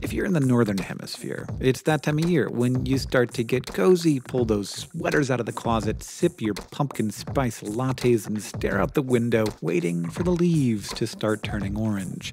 If you're in the northern hemisphere, it's that time of year when you start to get cozy, pull those sweaters out of the closet, sip your pumpkin spice lattes, and stare out the window, waiting for the leaves to start turning orange.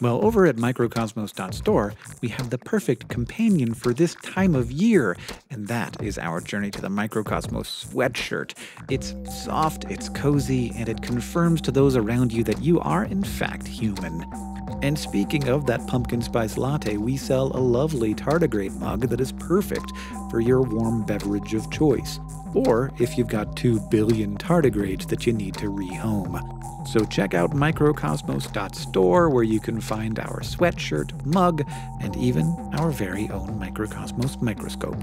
Well, over at microcosmos.store, we have the perfect companion for this time of year, and that is our Journey to the Microcosmos sweatshirt. It's soft, it's cozy, and it confirms to those around you that you are, in fact, human. And speaking of that pumpkin spice latte, we sell a lovely tardigrade mug that is perfect for your warm beverage of choice, or if you've got 2 billion tardigrades that you need to rehome. So check out microcosmos.store where you can find our sweatshirt, mug, and even our very own Microcosmos microscope.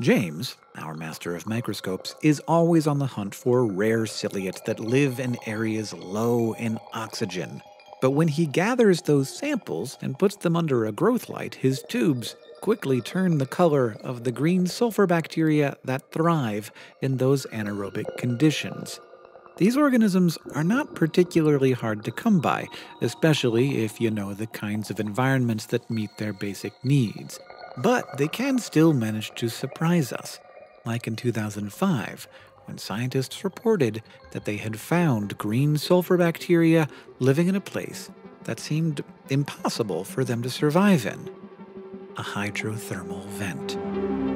James, our master of microscopes, is always on the hunt for rare ciliates that live in areas low in oxygen. But when he gathers those samples and puts them under a growth light, his tubes quickly turn the color of the green sulfur bacteria that thrive in those anaerobic conditions. These organisms are not particularly hard to come by, especially if you know the kinds of environments that meet their basic needs. But they can still manage to surprise us, like in 2005, when scientists reported that they had found green sulfur bacteria living in a place that seemed impossible for them to survive in a hydrothermal vent.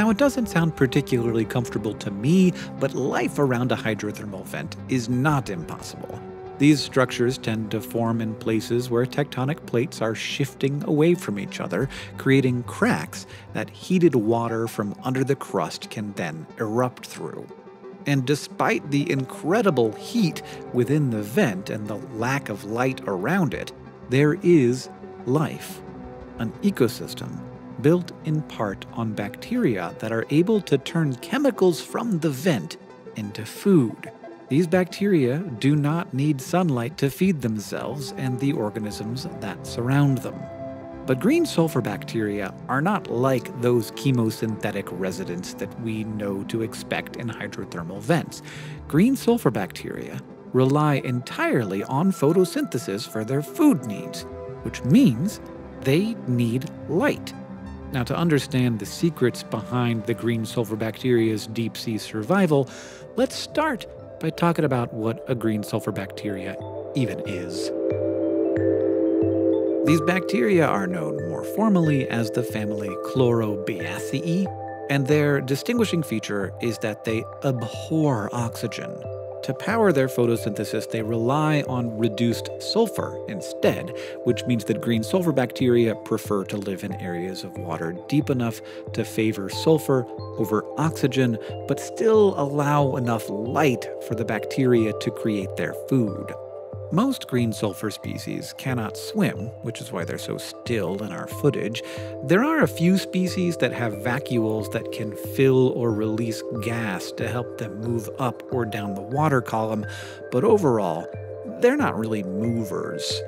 Now, it doesn't sound particularly comfortable to me, but life around a hydrothermal vent is not impossible. These structures tend to form in places where tectonic plates are shifting away from each other, creating cracks that heated water from under the crust can then erupt through. And despite the incredible heat within the vent and the lack of light around it, there is life, an ecosystem built in part on bacteria that are able to turn chemicals from the vent into food. These bacteria do not need sunlight to feed themselves and the organisms that surround them. But green sulfur bacteria are not like those chemosynthetic residents that we know to expect in hydrothermal vents. Green sulfur bacteria rely entirely on photosynthesis for their food needs, which means they need light. Now, to understand the secrets behind the green sulfur bacteria's deep sea survival, let's start by talking about what a green sulfur bacteria even is. These bacteria are known more formally as the family Chlorobiaceae, and their distinguishing feature is that they abhor oxygen. To power their photosynthesis, they rely on reduced sulfur instead, which means that green sulfur bacteria prefer to live in areas of water deep enough to favor sulfur over oxygen, but still allow enough light for the bacteria to create their food. Most green sulfur species cannot swim, which is why they're so still in our footage. There are a few species that have vacuoles that can fill or release gas to help them move up or down the water column, but overall, they're not really movers.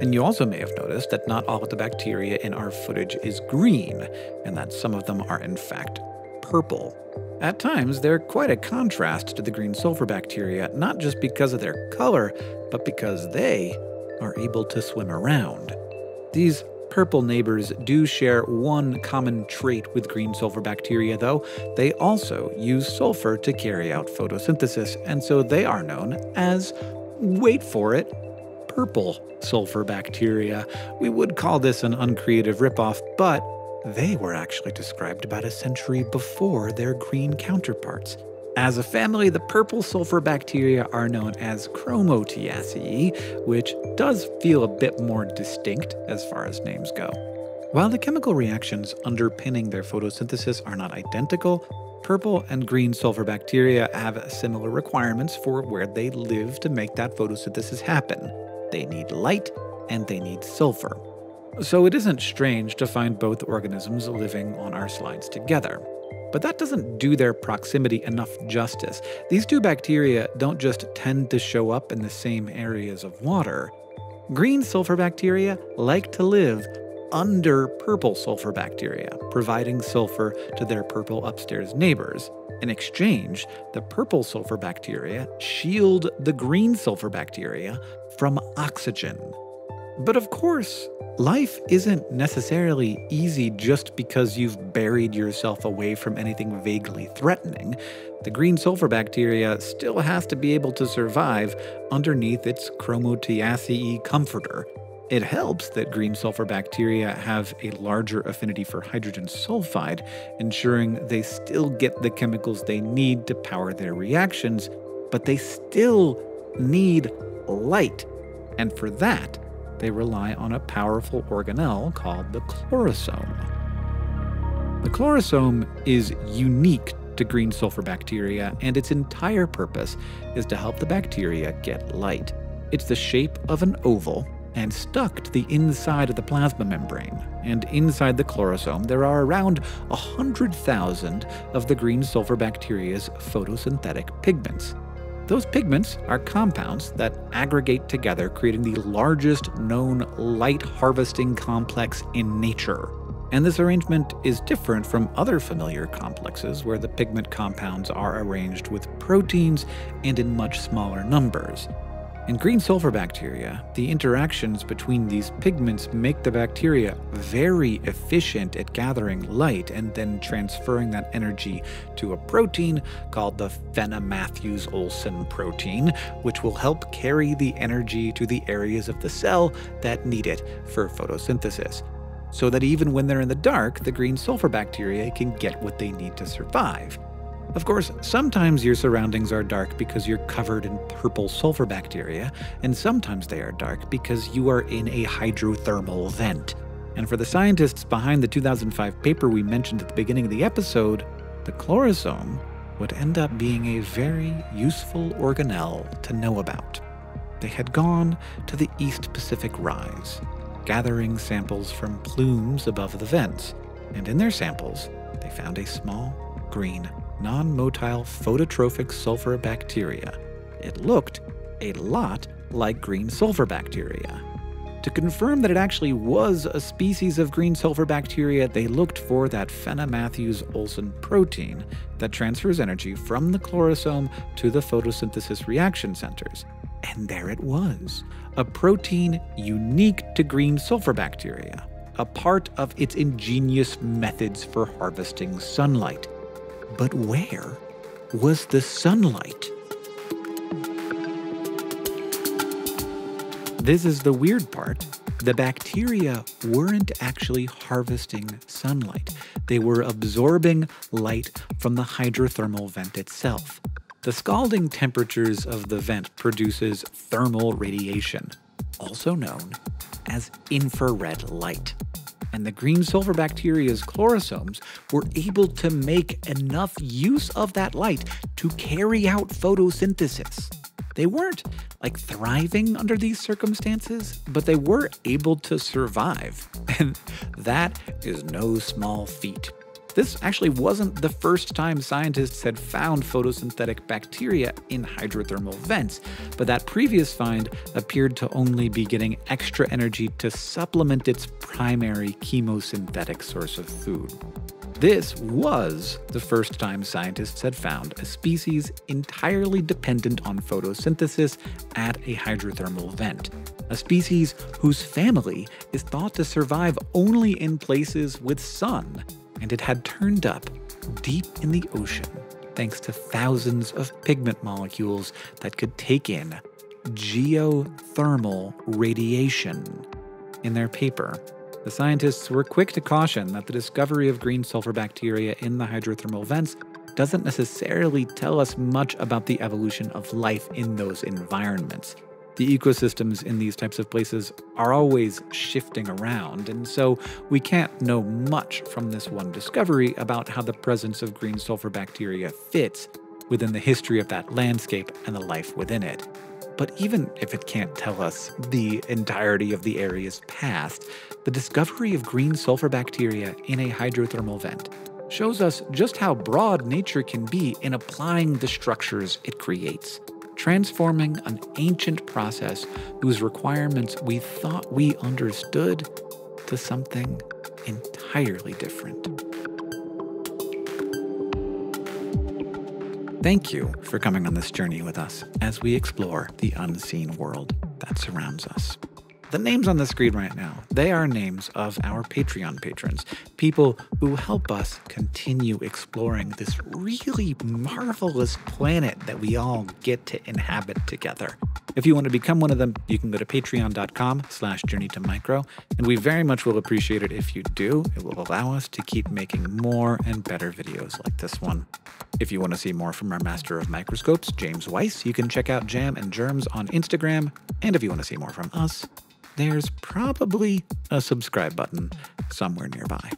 And you also may have noticed that not all of the bacteria in our footage is green, and that some of them are in fact purple. At times, they're quite a contrast to the green sulfur bacteria, not just because of their color, but because they are able to swim around. These purple neighbors do share one common trait with green sulfur bacteria, though. They also use sulfur to carry out photosynthesis, and so they are known as, wait for it, purple sulfur bacteria. We would call this an uncreative ripoff, but they were actually described about a century before their green counterparts. As a family, the purple sulfur bacteria are known as Chromatiaceae, which does feel a bit more distinct as far as names go. While the chemical reactions underpinning their photosynthesis are not identical, purple and green sulfur bacteria have similar requirements for where they live to make that photosynthesis happen. They need light and they need sulfur. So it isn't strange to find both organisms living on our slides together. But that doesn't do their proximity enough justice. These two bacteria don't just tend to show up in the same areas of water. Green sulfur bacteria like to live under purple sulfur bacteria, providing sulfur to their purple upstairs neighbors. In exchange, the purple sulfur bacteria shield the green sulfur bacteria from oxygen. But of course, life isn't necessarily easy just because you've buried yourself away from anything vaguely threatening. The green sulfur bacteria still has to be able to survive underneath its chromatiaceae comforter, it helps that green sulfur bacteria have a larger affinity for hydrogen sulfide, ensuring they still get the chemicals they need to power their reactions, but they still need light. And for that, they rely on a powerful organelle called the chlorosome. The chlorosome is unique to green sulfur bacteria, and its entire purpose is to help the bacteria get light. It's the shape of an oval and stuck to the inside of the plasma membrane. And inside the chlorosome, there are around 100,000 of the green sulfur bacteria's photosynthetic pigments. Those pigments are compounds that aggregate together, creating the largest known light harvesting complex in nature. And this arrangement is different from other familiar complexes where the pigment compounds are arranged with proteins and in much smaller numbers. In green sulfur bacteria, the interactions between these pigments make the bacteria very efficient at gathering light and then transferring that energy to a protein called the Fenna-Matthews-Olson protein, which will help carry the energy to the areas of the cell that need it for photosynthesis. So that even when they're in the dark, the green sulfur bacteria can get what they need to survive. Of course, sometimes your surroundings are dark because you're covered in purple sulfur bacteria, and sometimes they are dark because you are in a hydrothermal vent. And for the scientists behind the 2005 paper we mentioned at the beginning of the episode, the chlorosome would end up being a very useful organelle to know about. They had gone to the East Pacific Rise, gathering samples from plumes above the vents, and in their samples, they found a small green non-motile phototrophic sulfur bacteria. It looked a lot like green sulfur bacteria. To confirm that it actually was a species of green sulfur bacteria, they looked for that Fenna-Matthews-Olson protein that transfers energy from the chlorosome to the photosynthesis reaction centers. And there it was, a protein unique to green sulfur bacteria, a part of its ingenious methods for harvesting sunlight. But where was the sunlight? This is the weird part. The bacteria weren't actually harvesting sunlight. They were absorbing light from the hydrothermal vent itself. The scalding temperatures of the vent produces thermal radiation, also known as infrared light and the green sulfur bacteria's chlorosomes were able to make enough use of that light to carry out photosynthesis. They weren't like thriving under these circumstances, but they were able to survive. And that is no small feat. This actually wasn't the first time scientists had found photosynthetic bacteria in hydrothermal vents, but that previous find appeared to only be getting extra energy to supplement its primary chemosynthetic source of food. This was the first time scientists had found a species entirely dependent on photosynthesis at a hydrothermal vent, a species whose family is thought to survive only in places with sun, and it had turned up deep in the ocean thanks to thousands of pigment molecules that could take in geothermal radiation. In their paper, the scientists were quick to caution that the discovery of green sulfur bacteria in the hydrothermal vents doesn't necessarily tell us much about the evolution of life in those environments the ecosystems in these types of places are always shifting around, and so we can't know much from this one discovery about how the presence of green sulfur bacteria fits within the history of that landscape and the life within it. But even if it can't tell us the entirety of the area's past, the discovery of green sulfur bacteria in a hydrothermal vent shows us just how broad nature can be in applying the structures it creates, transforming an ancient process whose requirements we thought we understood to something entirely different. Thank you for coming on this journey with us as we explore the unseen world that surrounds us. The names on the screen right now, they are names of our Patreon patrons, people who help us continue exploring this really marvelous planet that we all get to inhabit together. If you want to become one of them, you can go to patreon.com slash journey to micro, and we very much will appreciate it if you do. It will allow us to keep making more and better videos like this one. If you want to see more from our master of microscopes, James Weiss, you can check out Jam and Germs on Instagram. And if you want to see more from us, there's probably a subscribe button somewhere nearby.